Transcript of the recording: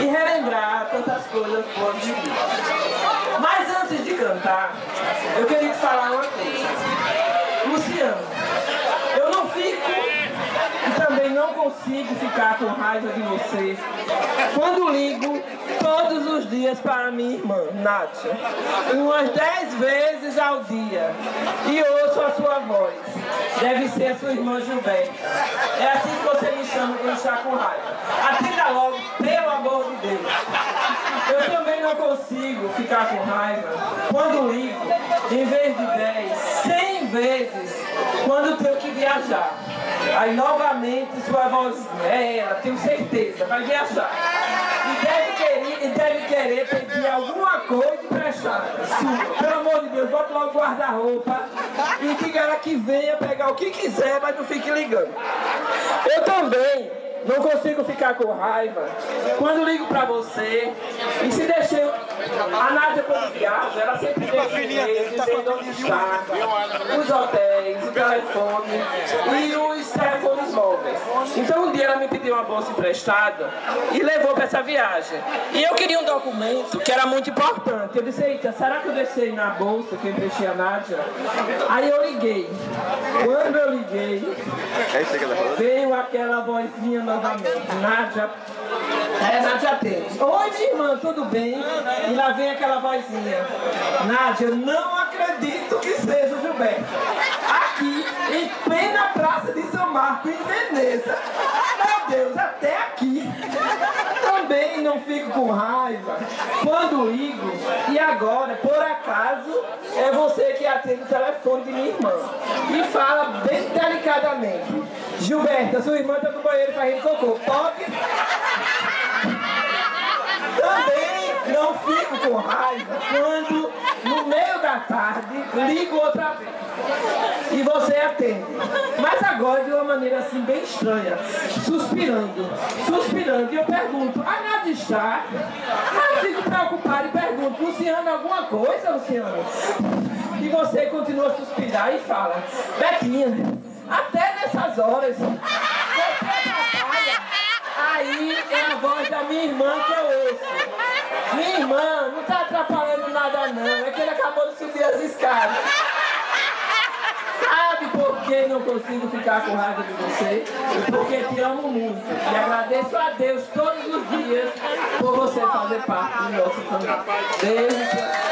e relembrar tantas coisas boas de vida. Mas antes de cantar, eu queria te falar uma coisa. Luciano, eu não fico e também não consigo ficar com raiva de você quando ligo todos os dias para minha irmã, Nátia, umas dez vezes ao dia, e a voz. Deve ser a sua irmã Gilberta. É assim que você me chama quando está com raiva. Atenda logo, pelo amor de Deus. Eu também não consigo ficar com raiva quando ligo, em vez de dez, cem vezes, quando tenho que viajar. Aí novamente sua vozinha, é ela, tenho certeza, vai viajar. E deve e deve querer pedir alguma coisa emprestada. Pelo amor de Deus, bota logo o guarda-roupa e diga ela que venha pegar o que quiser, mas não fique ligando. Eu também não consigo ficar com raiva quando ligo pra você e se deixei. A Nádia, quando viaja, ela sempre deixa um e-mail dizendo onde está, os hotéis, o telefone e os telefones móveis. Então um dia ela me pediu uma bolsa emprestada e levou para essa viagem. E eu queria um documento que era muito importante. Eu disse, eita, será que eu deixei na bolsa que eu emprestei a Nádia? Aí eu liguei. Quando eu liguei, veio aquela vozinha novamente. Nádia. É, Nádia atende. Oi, irmã, tudo bem? E lá vem aquela vozinha. Nádia, não acredito que seja o Gilberto. Aqui, em plena praça de São Marco, em Veneza. Deus, até aqui. Também não fico com raiva quando ligo e agora, por acaso, é você que atende o telefone de minha irmã e fala bem delicadamente. Gilberta, sua irmã está no banheiro fazendo cocô. Pode? Também não fico com raiva quando, no meio da tarde, ligo outra vez. Mas agora de uma maneira assim bem estranha. Suspirando. Suspirando. E eu pergunto, a Nádia está? Eu fico preocupado e pergunto, Luciano, alguma coisa, Luciano? E você continua a suspirar e fala, Betinha, até nessas horas, você atrapalha. Aí é a voz da minha irmã que eu ouço. Minha irmã, não está atrapalhando nada não, é que ele acabou de subir as escadas. Sabe por que não consigo ficar com raiva de você? Porque te amo muito. E agradeço a Deus todos os dias por você fazer parte do nosso família. Beijo.